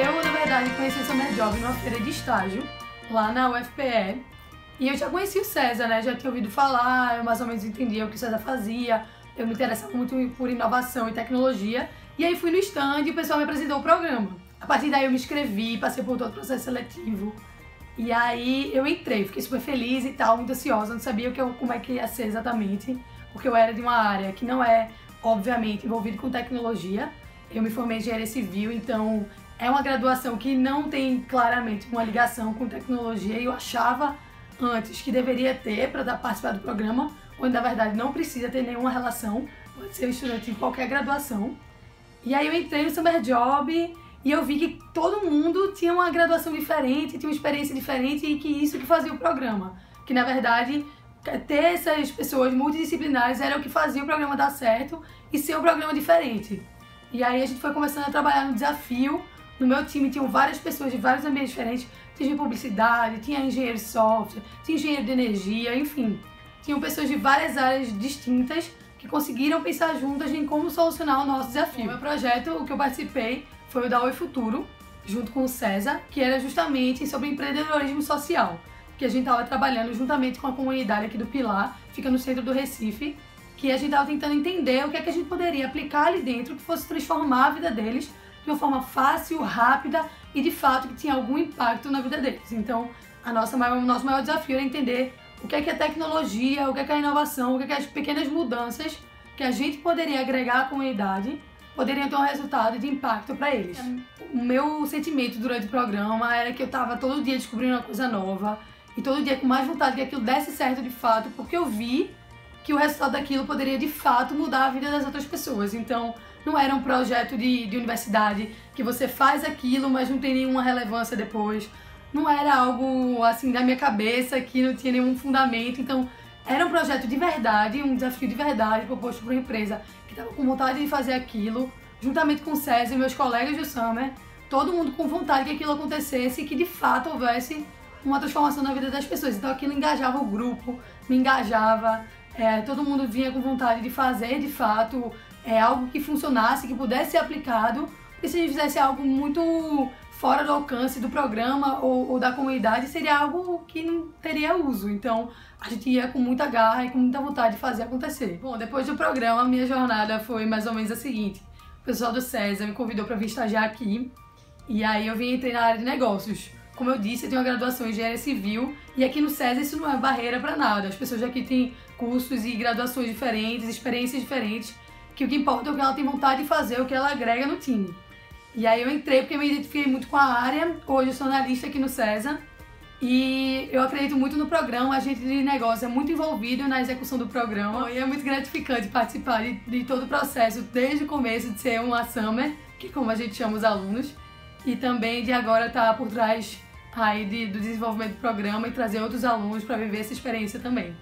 Eu, na verdade, conheci o Summer Job numa feira de estágio, lá na UFPE. E eu já conhecia o César, né? Já tinha ouvido falar, eu mais ou menos entendia o que o César fazia. Eu me interessava muito por inovação e tecnologia. E aí fui no stand e o pessoal me apresentou o programa. A partir daí eu me inscrevi, passei por todo o processo seletivo. E aí eu entrei, fiquei super feliz e tal, muito ansiosa, não sabia eu, como é que ia ser exatamente, porque eu era de uma área que não é, obviamente, envolvida com tecnologia. Eu me formei em engenharia civil, então é uma graduação que não tem claramente uma ligação com tecnologia e eu achava antes que deveria ter para participar do programa, quando na verdade não precisa ter nenhuma relação, pode ser um estudante em qualquer graduação. E aí eu entrei no Summer Job e eu vi que todo mundo tinha uma graduação diferente, tinha uma experiência diferente e que isso que fazia o programa. Que na verdade ter essas pessoas multidisciplinares era o que fazia o programa dar certo e ser um programa diferente. E aí a gente foi começando a trabalhar no desafio. No meu time tinham várias pessoas de vários ambientes diferentes. Tinha publicidade, tinha engenheiro de software, tinha engenheiro de energia, enfim. Tinham pessoas de várias áreas distintas que conseguiram pensar juntas em como solucionar o nosso desafio. O meu projeto, o que eu participei, foi o da Oi Futuro, junto com o César, que era justamente sobre empreendedorismo social, que a gente estava trabalhando juntamente com a comunidade aqui do Pilar, fica no centro do Recife, que a gente estava tentando entender o que é que a gente poderia aplicar ali dentro que fosse transformar a vida deles de uma forma fácil, rápida e de fato que tinha algum impacto na vida deles. Então, a nossa, o nosso maior desafio era entender o que é que é tecnologia, o que é que é inovação, o que é que é as pequenas mudanças que a gente poderia agregar à comunidade poderiam ter um resultado de impacto para eles. O meu sentimento durante o programa era que eu estava todo dia descobrindo uma coisa nova e todo dia com mais vontade que aquilo desse certo de fato, porque eu vi que o resultado daquilo poderia de fato mudar a vida das outras pessoas. Então, não era um projeto de, de universidade que você faz aquilo, mas não tem nenhuma relevância depois. Não era algo assim da minha cabeça que não tinha nenhum fundamento. Então, era um projeto de verdade, um desafio de verdade proposto por uma empresa que estava com vontade de fazer aquilo, juntamente com o César e meus colegas do Summer, todo mundo com vontade que aquilo acontecesse e que de fato houvesse uma transformação na vida das pessoas. Então aquilo engajava o grupo, me engajava, é, todo mundo vinha com vontade de fazer de fato é, algo que funcionasse, que pudesse ser aplicado. E se a gente fizesse algo muito fora do alcance do programa ou, ou, da comunidade, seria algo que não teria uso. Então, a gente ia com muita garra e com muita vontade de fazer acontecer. Bom, depois do programa, minha jornada foi mais ou menos a seguinte. O pessoal do César me convidou para vir estagiar aqui, e aí eu vim entrei na área de negócios. Como eu disse, eu tenho uma graduação em engenharia civil, e aqui no César isso não é barreira para nada. As pessoas aqui têm cursos e graduações diferentes, experiências diferentes, que o que importa é o que ela tem vontade de fazer, o que ela agrega no time. E aí eu entrei porque me identifiquei muito com a área. Hoje eu sou analista aqui no César. E eu acredito muito no programa, a gente de negócio é muito envolvido na execução do programa. E é muito gratificante participar de, de todo o processo, desde o começo de ser uma Summer, que como a gente chama os alunos, e também de agora estar por trás aí de, do desenvolvimento do programa e trazer outros alunos para viver essa experiência também.